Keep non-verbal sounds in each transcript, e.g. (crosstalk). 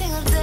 single day,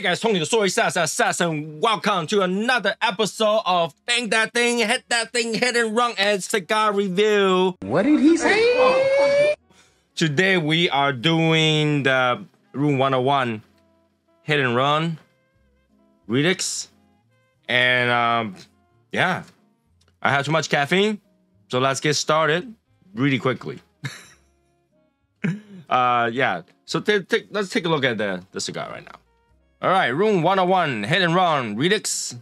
Hey guys, Tony 的说一下下下声，Welcome to another episode of Bang That Thing, Hit That Thing, Hit and Run and Cigar Review. What did he say? Today we are doing the Room 101 Hit and Run Redux, and um, yeah, I had too much caffeine, so let's get started really quickly. (laughs) uh, yeah, so ta- take- let's take a look at the, the cigar right now. All right, Room 101 Hit and Run Redux.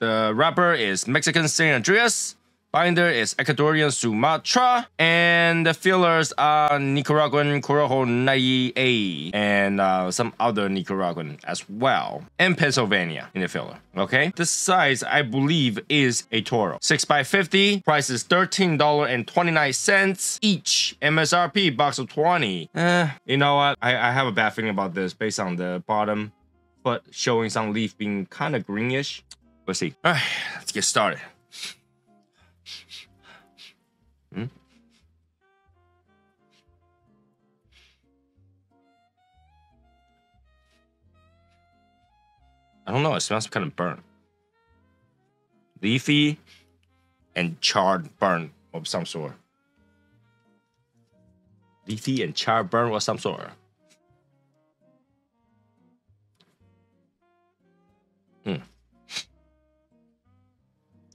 The wrapper is Mexican San Andreas. Binder is Ecuadorian Sumatra. And the fillers are Nicaraguan Corojo 98 and uh, some other Nicaraguan as well. And Pennsylvania in the filler. Okay. The size, I believe, is a Toro. 6x50. Price is $13.29 each. MSRP box of 20. Eh, you know what? I, I have a bad feeling about this based on the bottom but showing some leaf being kind of greenish. Let's see. All right, let's get started. Hmm? I don't know. It smells kind of burnt, leafy, and charred burn of some sort. Leafy and charred burn of some sort.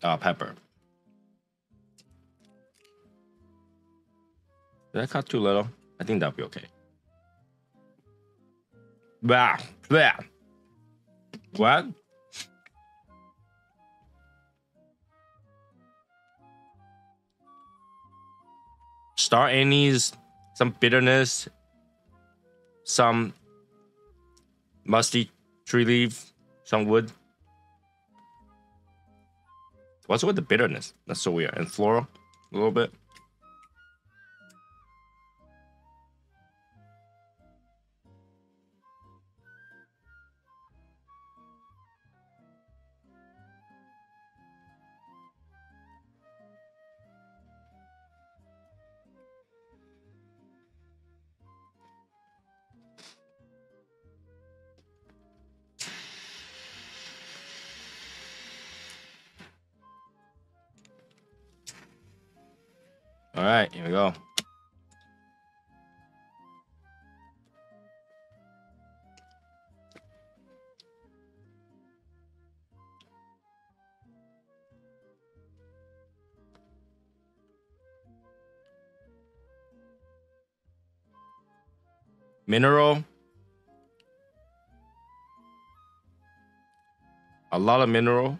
Uh, pepper. Did I cut too little? I think that'll be okay. Bah, bah. What? Star anise, some bitterness, some musty tree leaf, some wood. What's with the bitterness? That's so weird. And floral, a little bit. Right, here we go. Mineral. A lot of mineral.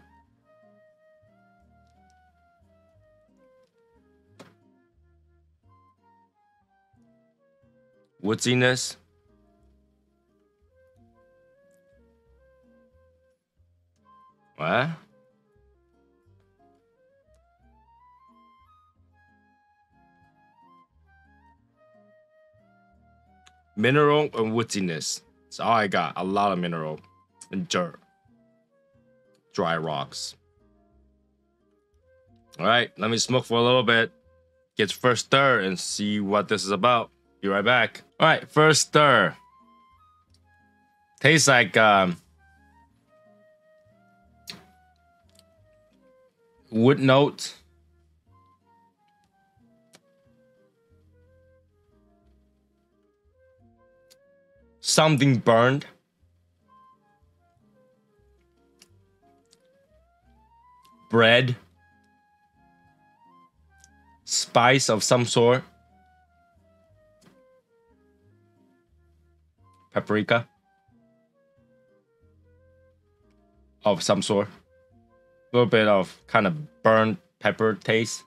Woodsiness. What? Mineral and woodsiness. That's all I got. A lot of mineral and dirt. Dry rocks. All right, let me smoke for a little bit. Get first stir and see what this is about. Be right back. All right, first stir. Tastes like um, wood note. Something burned. Bread. Spice of some sort. Paprika of some sort, a little bit of kind of burnt pepper taste.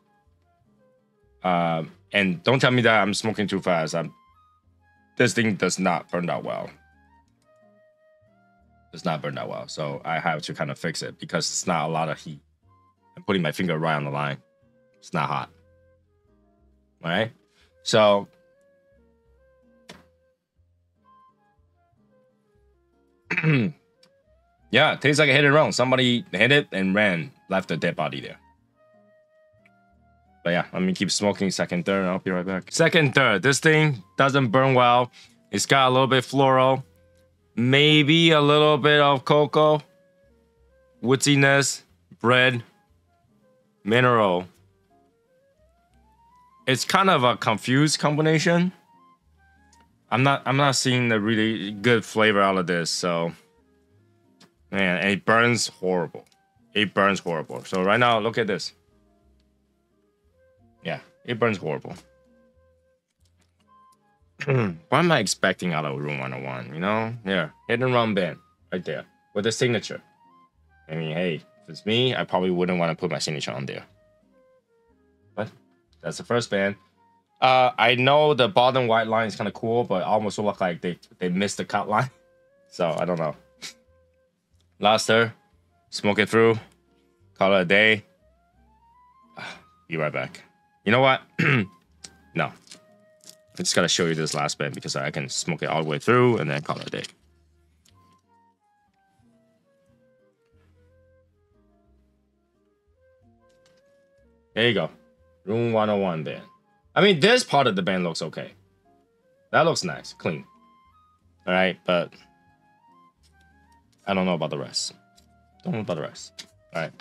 Um, and don't tell me that I'm smoking too fast. I'm, this thing does not burn out well. Does not burn that well. So I have to kind of fix it because it's not a lot of heat. I'm putting my finger right on the line. It's not hot. All right. So (clears throat) yeah, tastes like a hit and run. Somebody hit it and ran, left a dead body there. But yeah, let me keep smoking second, third, I'll be right back. Second, third. This thing doesn't burn well. It's got a little bit floral, maybe a little bit of cocoa, woodiness, bread, mineral. It's kind of a confused combination. I'm not I'm not seeing the really good flavor out of this, so man, it burns horrible. It burns horrible. So right now, look at this. Yeah, it burns horrible. Hmm, what am I expecting out of Room 101? You know, yeah, hit and run band right there with the signature. I mean, hey, if it's me, I probably wouldn't want to put my signature on there. But that's the first band. Uh, I know the bottom white line is kind of cool, but almost look like they they missed the cut line. (laughs) So I don't know. Laster, smoke it through, call it a day. (sighs) Be right back. You know what? (clears throat) no. I just gotta show you this last bit because I can smoke it all the way through and then call it a day. There you go. Room 101 band. I mean, this part of the band looks okay. That looks nice, clean. All right, but I don't know about the rest. Don't know about the rest. All right,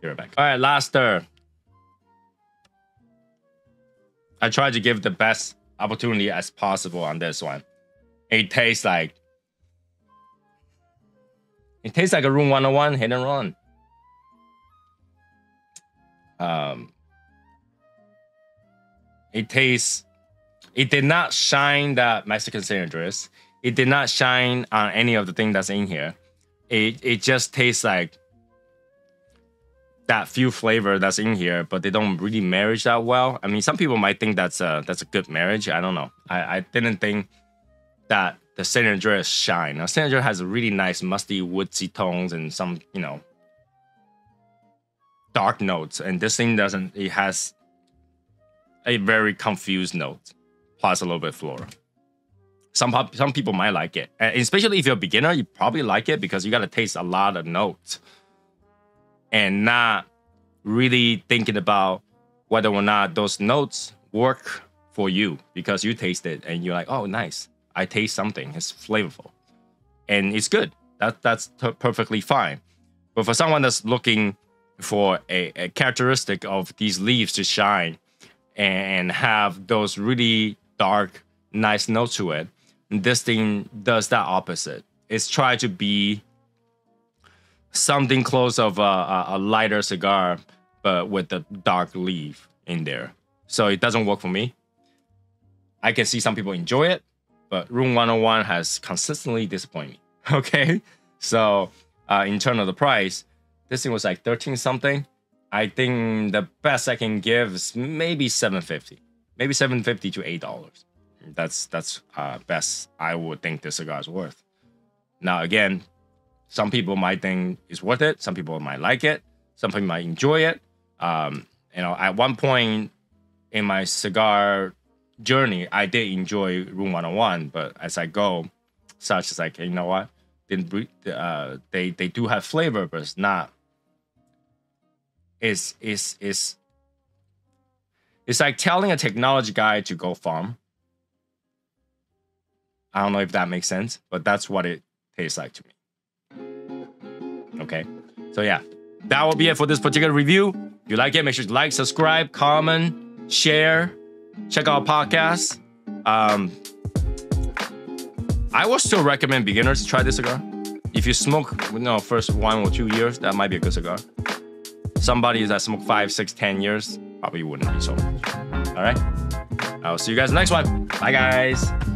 be right back. All right, last. I tried to give the best opportunity as possible on this one. It tastes like it tastes like a room 101 hit and run. Um, it tastes. It did not shine that Mexican Andreas. It did not shine on any of the thing that's in here. It it just tastes like that few flavor that's in here, but they don't really marriage that well. I mean, some people might think that's a that's a good marriage. I don't know. I, I didn't think that the San Andreas shine. Now, San Andreas has a really nice musty woodsy tones and some you know dark notes, and this thing doesn't. It has a very confused note, plus a little bit floral. Some some people might like it, and especially if you're a beginner, you probably like it because you got to taste a lot of notes, and not really thinking about whether or not those notes work for you because you taste it and you're like, oh, nice, I taste something. It's flavorful, and it's good. That that's perfectly fine. But for someone that's looking for a, a characteristic of these leaves to shine and have those really dark, nice notes to it. This thing does that opposite. It's try to be something close of a, a, a lighter cigar, but with the dark leaf in there. So it doesn't work for me. I can see some people enjoy it, but Room 101 has consistently disappointed me. (laughs) Okay, so uh, in terms of the price, this thing was like 13 something. I think the best I can give is maybe 750. Maybe 750 to eight dollars. That's that's uh best I would think this cigar is worth. Now again, some people might think it's worth it, some people might like it, some people might enjoy it. Um, you know, at one point in my cigar journey, I did enjoy Room 101, but as I go, such as like, you know what? Didn't uh, they they do have flavor, but it's not is is is it's like telling a technology guy to go farm. I don't know if that makes sense, but that's what it tastes like to me. Okay. So yeah, that will be it for this particular review. If you like it, make sure to like, subscribe, comment, share, check out podcasts. Um, I would still recommend beginners to try this cigar. If you smoke, you know, first one or two years, that might be a good cigar somebody that smoked five, six, ten years, probably wouldn't be so. All right. I'll see you guys next one. Bye, guys.